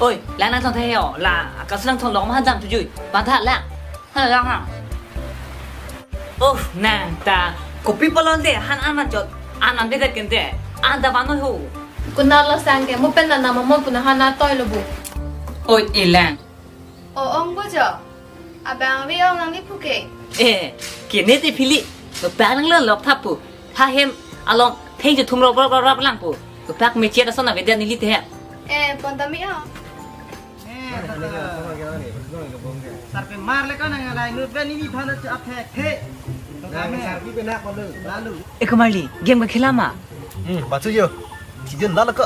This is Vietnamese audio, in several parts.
โอ้ยแล้วนั่งท่องเที่ยวล่ะก็สั่งท่องร้องมาจำจุยมาทัดละเฮัลโหลงอะโอ้นั่นตากูปีบอลเดฮันอันนั้นจดอันนั้นได้กินเดอันตาบานหูกูน่ารักสังเกตมุ่งเป็นนานามันกูน่าฮันน่าต่อยลบุโอ้ยอีแงโอ้องกูจ้ะอาแบงวิ่งนั่งนี่พูเกเอ๊เกี่ยนี่ติพิลิแบงนั่งเลื่อนหลบทับปูถ้าเห็นอารมณ์เพ่งจะทุ่มรอบรอบรอบหลังปูแบงไม่เชื่อสนามเวทีนี่ลิเทเอ๊ะปอนตามิอะ ಸರ್ಪೆ ಮಾರ್ಲಿಕ್ಕ ನಂಗಲ್ಲ ಐನೂರು ರೂಪಾಯಿ ನೀನು ಇಬ್ಬಂದ ಅಪ್ಪೆ ಹೇ एक माली गेम का खिला मा हम्म बच्चों यो चीजें ना लगा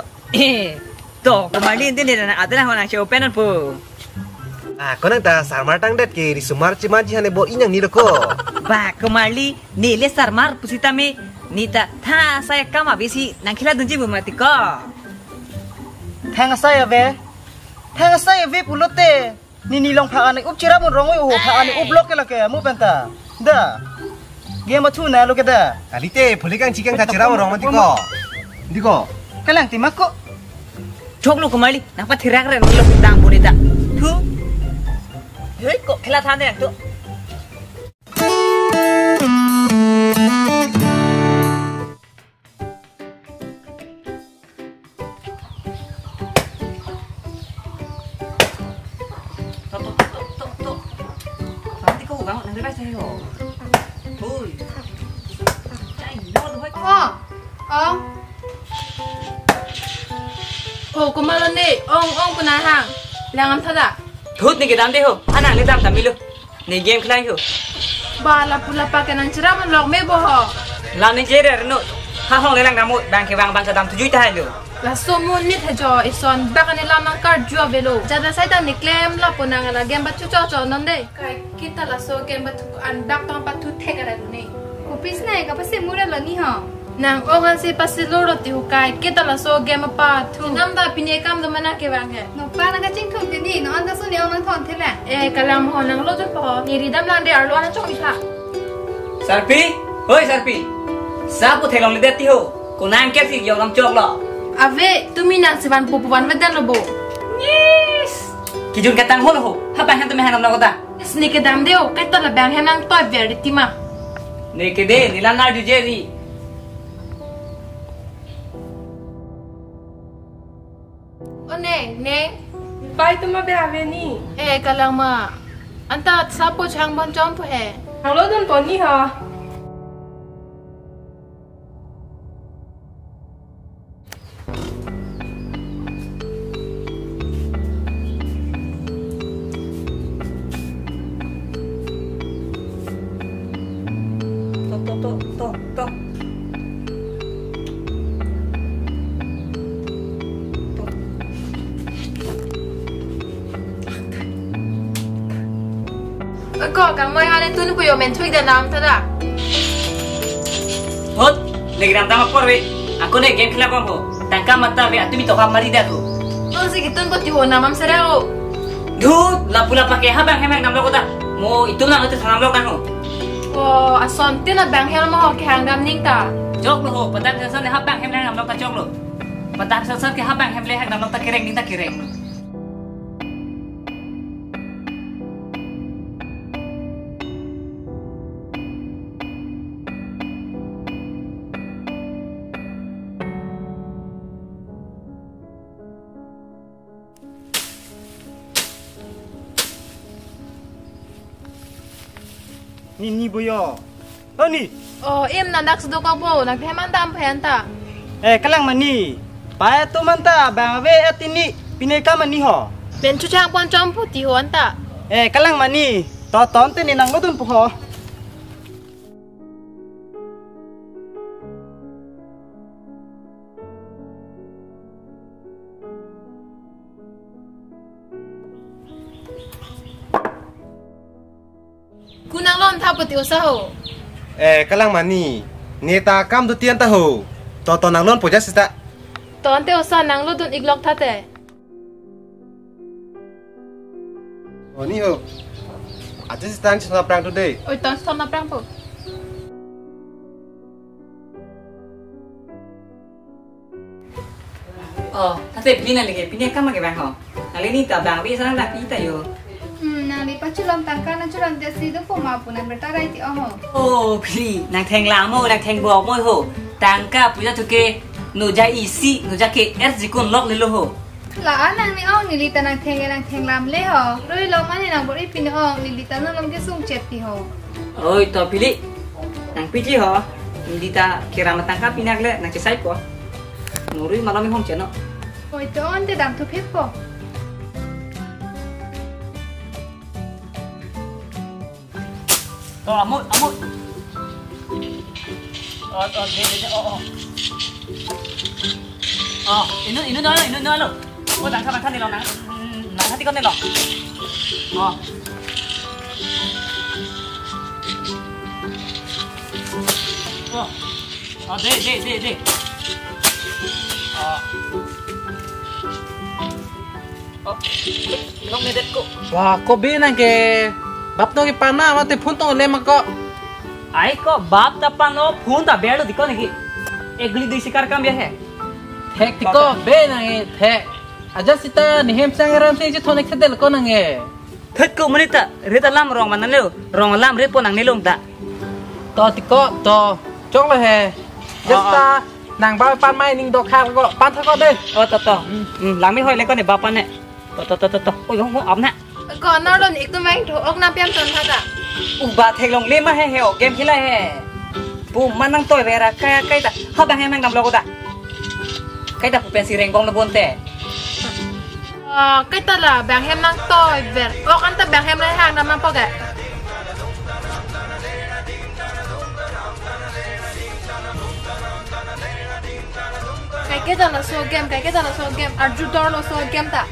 तो कमाली इंतज़ार नहीं रहना आते ना होना चाहिए ओपन अपो Ah, kau nang sarmar tang dat kiri sumar ciman cihane bo inyang ni doko. Ba, kemali ni le sarmar pusita me ni ta saya kama besi nang dunji bu mati ko. Tang saya be, thang vip ve pulote ni ni long pha an up chira mun rongoi ho pha an up lok la ke mu penta da ge ma thu na lo ke da kali te phuli kang chikang ka chira mun rong ma ti ko di ko kalang ti mak ko chok lo kumali na pa thirak re lo dang pori da thu hei ko khela than de tu Ông, ông, ngon thôi ờ ờ. Ồ cô mà lần đi. Ông ông cô nà hàng. Là ngắm thật à? Thốt nên cái đám đấy hổ anh hàng lên đám tạm đi luôn. Nên game khai hổ bà là pula pa cái nàng chira mà lọc mê bò hổ là nên chơi rồi nó ha không lấy lang đám một bang cái bang bang cái đám thứ dưới tay rồi so moon nit hejo ison bakane la mang kar jua velo jada sai ta niklem la ponang la gem bat chu cho cho non de kai kita la so gem bat an bak pam pat thu the kara ne ko pis na ka pase mura la ni ha nang ogan se pase loro ti hukai kita la so gem pa thu nam da pine kam da mana ke wang he no pa na ka ching thong de ni no an da so ne on thon the la e kalam ho nang lo jo po ni ri lan de ar lo na chong mi sarpi oi sarpi sa pu the long le de ti ho ko nang ke si yo lam chok lo Ave, tumi nang siwan pupuan wedal lobo. Yes. Kijun katang hol ho. Hapahan tumi hanam nakota. Snike dam deo, kaita la bang hanang ma. Ne ke de, nila na dujeri. O ne. ne. Pai tu ma be ave ni. Eh, kalang ma. Anta sapo chang bon jom tu he. Halo don poni ha. Kaka, mai hane tun puyo men twig da nam tada. Hot, legram tama porwe. Aku nih game khila kombo. Tangka mata ve atumi toka mari da tu. Tol se gitun ko tiho namam serao. Dhut, lapula pake ha bang hemek namlo kota. Mo itu na. Oh, ason tina bang hel mo ke hangam ning ta. Jok lo ho, patang sansan ha bang hemle namlo ta jok lo. Oh, ni ni boyo ani oh im nandak sedoko po nak hemantam pehanta eh kalang mani. Paya tu manta ini atini eh, pineka mani ho? Ben chuchang pon chompu ti ho anta eh kalang mani. To tonte ni nangotun po ho apa tiu usaho? Eh, kalang mani. Neta kam tu tian tahu. Toto nang lon puja sista. Tonte usah nang lu tun iglok tate. Oh ni oh. Aja sih tangan sana perang today. Oh tangan sana perang po. Oh, tapi pina lagi, pina kamu ke bang ho. Kali ini tak bang, tapi sana tak pita yo. Pachulam tangka na chulam desi do po ma punan bertarai ti oh. oh pili nang theng la mo nang theng bo mo ho tang ka puja tu ke no ja isi no ja ke er jikun lok le lo ho La anang ni ong ni lita nang theng nang theng lam le ho. Roi lo mani nang bori pin ong ni lita no lom ke sung chet ti ho. oi to pili nang piji ho ni ta kira matang ka pinak le nang ke sai po nuri malam hong cheno Oi to on te dam tu phep po. Oh, amut, amut. Oh, oh, de, de, de, oh, oh. Oh, inu, inu nói rồi, inu nói rồi. Ôi, đang khăn, đang khăn đi lòng nắng. Nắng khăn tí con đi lòng. Này đất. बाप तो की पाना मते फ़ोन तो ले मको आई को बाप तपा नो फ़ोन दा बेड़ो दिखो नहीं। एगली दी शिकार काम है। थे को बे नंगे थे। अजा सीता निहेम संगरम से थोने से दल को नंगे थे को मनीता रे त लाम रोंग मनने रोंग लाम रे पो नंग नेलोंग दा तो तिको तो चोंग ले है। हाँ। जस्ता नंग बाप पान माय निंग दो खाल को पान थको दे। ओ तो तो। हम्म, लामी होय ले को ने बापा ने तो तो तो तो ओ हो अब ना। Còn nó đồn ít tụi mình thủ ốc nam piam tuần thật à? u ba long le ma he he o game khila he pu manang toy vera kaya kai ta ha bang he mang lo ko ta kai ta pu pen si reng gong lo bon te Ờ, cái ta là bạn em năng tôi về ốc ăn ta bạn em lấy hàng nằm mang bao kệ. Cái cái ta là số game, cái cái ta là số game, Arju đó là số game ta.